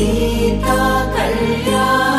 सीता कल्याण।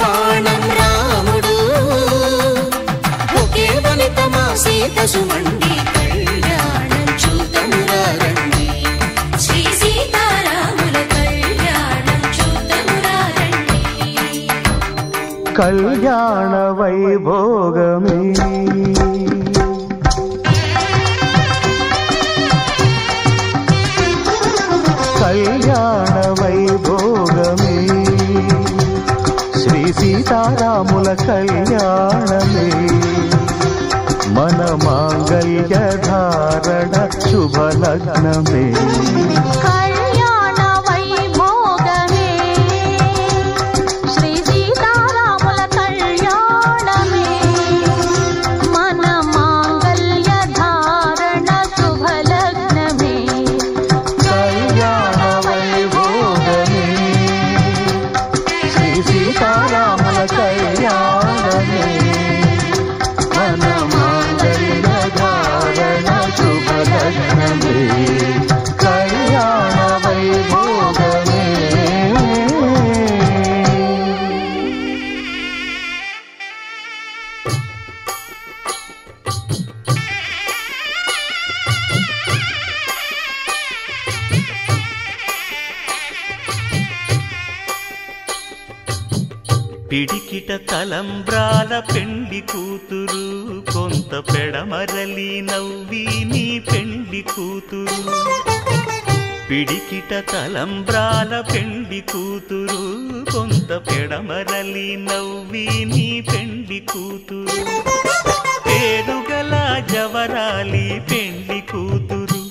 బాణం రాముడు. ఒకే వనితమా సీత సుమండి కళ్యాణం చూతమురారండి శ్రీ సీతారాముల కళ్యాణం చూతమురారండి కళ్యాణ వైభోగమే. కళ్యాణ వై రాముల కళ్యాణమే. మన మాంగళ్య ధారణ శుభ లగ్నమే పిడికిట తలంబ్రాల పెండి కూతురు కొంత పెడమరలి నవ్వి నీ పెండి కూతురు. పిడికిట తలంబ్రాల పెండి కూతురు కొంత పెడమరలి నవ్వి నీ పెండి కూతురు. పేరుగల జవరాలి పెండి కూతురు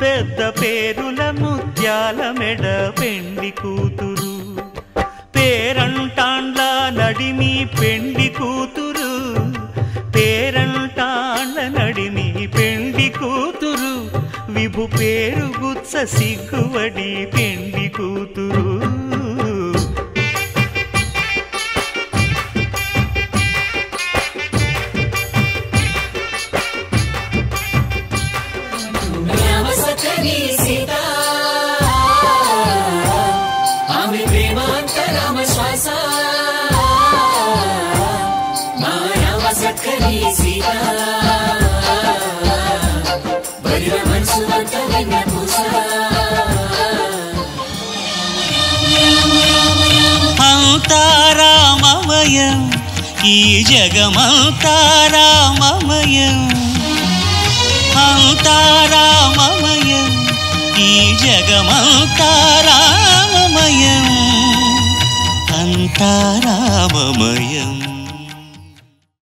పెద్ద పేరుల ముత్యాల మెడ పెండి కూతురు. నడిమి పెండి కూతురు పేరంటాళ్ళ నడిమి పెండి కూతురు విభు పేరు గుత్స సిగ్గువడి పెండి కూతురు. రామ సఖని సీత బలిర మనసు ఈ జగమంతారామమయం. అంతారామమయం ఈ జగమంతారామమయం. అంతారామయం